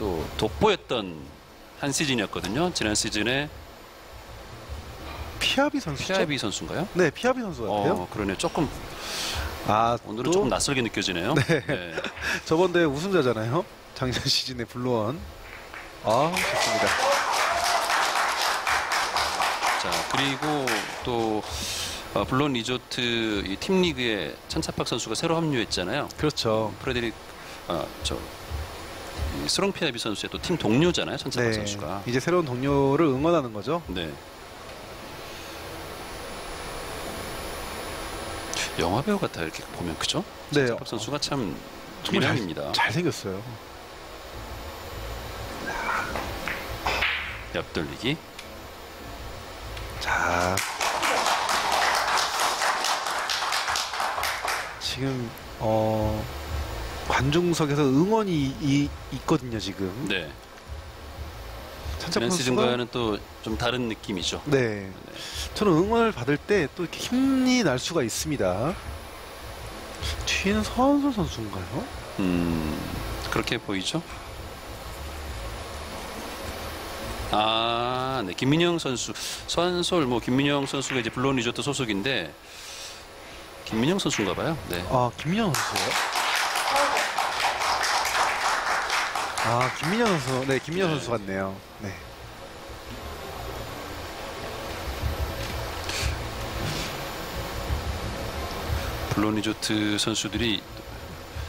또 돋보였던 한 시즌이었거든요. 지난 시즌에 피아비 선수죠? 피아비 선수인가요? 네, 피아비 선수 같아요. 어, 그러네. 조금 아, 오늘은 또 조금 낯설게 느껴지네요. 네. 저번 대회 우승자잖아요. 작년 시즌의 블루원. 아, 좋습니다. 자 그리고 또 어, 블루원 리조트 이 팀 리그에 찬차팍 선수가 새로 합류했잖아요. 그렇죠. 프레드릭 어, 저이 스롱 피아비 선수의 또 팀 동료잖아요. 천차박 네. 선수가. 이제 새로운 동료를 응원하는 거죠. 네. 영화 배우 같아 이렇게 보면 그죠? 네. 천차박 선수가 참 정말 잘- 미남입니다. 잘 생겼어요. 옆돌리기. 자. 지금 어 관중석에서 응원이 이- 있거든요, 지금. 네. 지난 시즌과는 또 좀 다른 느낌이죠. 네. 저는 응원을 받을 때 또 이렇게 힘이 날 수가 있습니다. 뒤에는 서한솔 선수인가요? 음, 그렇게 보이죠? 아, 네. 김민영 선수. 서한솔, 뭐, 김민영 선수가 이제 블론 리조트 소속인데, 김민영 선수인가 봐요. 네. 아, 김민현 선수요? 아, 김민현 선수. 네, 김민현 네. 선수 같네요. 네. 블론 리조트 선수들이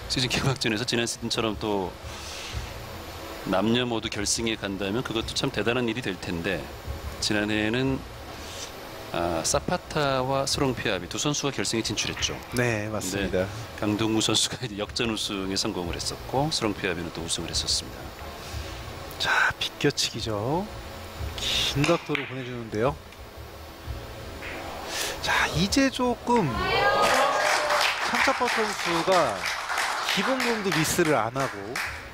시즌 개막전에서 지난 시즌처럼 또 남녀 모두 결승에 간다면 그것도 참 대단한 일이 될 텐데 지난해에는 아, 사파타와 스롱피아비 두 선수가 결승에 진출했죠. 네, 맞습니다. 강동구 선수가 역전 우승에 성공을 했었고 스롱피아비는 또 우승을 했었습니다. 자, 비껴치기죠. 긴 각도로 보내주는데요. 자, 이제 조금 참차파 선수가 기본 공도 미스를 안 하고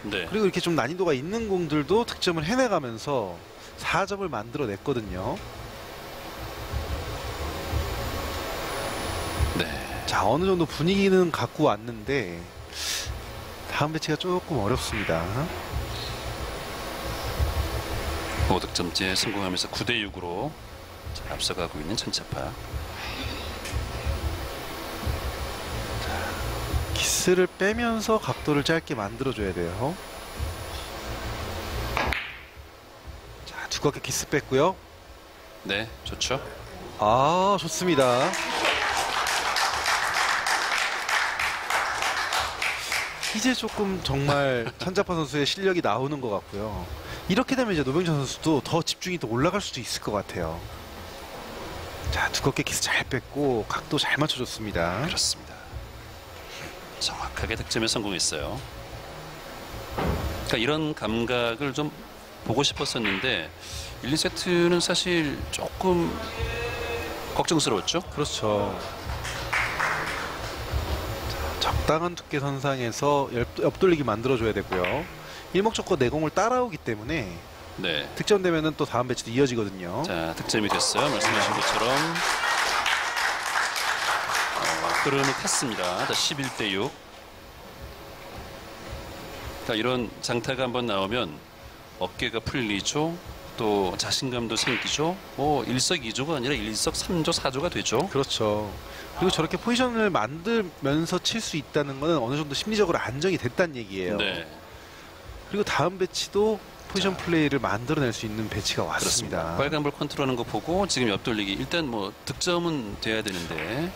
네. 그리고 이렇게 좀 난이도가 있는 공들도 득점을 해내가면서 4점을 만들어냈거든요. 네. 자, 어느 정도 분위기는 갖고 왔는데 다음 배치가 조금 어렵습니다. 5득점째 성공하면서 9대 6으로 앞서가고 있는 천차파. 키스를 빼면서 각도를 짧게 만들어줘야 돼요. 자, 두껍게 키스 뺐고요. 네, 좋죠. 아, 좋습니다. 이제 조금 정말 천자파 선수의 실력이 나오는 것 같고요. 이렇게 되면 이제 노병찬 선수도 더 집중이 더 올라갈 수도 있을 것 같아요. 자, 두껍게 키스 잘 뺐고 각도 잘 맞춰줬습니다. 그렇습니다. 정확하게 득점에 성공했어요. 그러니까 이런 감각을 좀 보고 싶었었는데 1, 2세트는 사실 조금 걱정스러웠죠. 그렇죠. 자, 적당한 두께 선상에서 옆- 옆돌리기 만들어줘야 되고요. 일목적고 내공을 따라오기 때문에 네. 득점되면은 또 다음 배치도 이어지거든요. 자, 득점이 됐어요. 말씀하신 것처럼 어, 흐름을 탔습니다. 자, 11대 6. 자, 이런 장타가 한번 나오면 어깨가 풀리죠. 또 자신감도 생기죠. 뭐 일석이조가 아니라 일석삼조 사조가 되죠. 그렇죠. 그리고 저렇게 포지션을 만들면서 칠 수 있다는 거는 어느 정도 심리적으로 안정이 됐다는 얘기예요. 네, 그리고 다음 배치도 포지션 플레이를 만들어낼 수 있는 배치가. 왔습니다. 빨간볼 컨트롤하는 거 보고 지금 옆돌리기 일단 뭐 득점은 돼야 되는데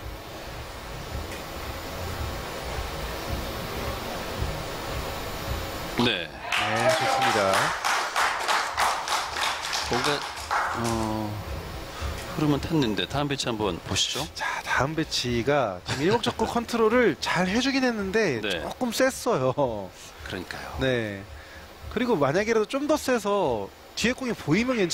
네. 네, 좋습니다. 뭔가 어, 흐름은 탔는데 다음 배치 한번 보시죠. 자, 다음 배치가 지금 일목적고 컨트롤을 잘 해주긴 했는데 네. 조금 셌어요. 그러니까요. 네. 그리고 만약에라도 좀 더 세서 뒤에 공이 보이면 괜찮.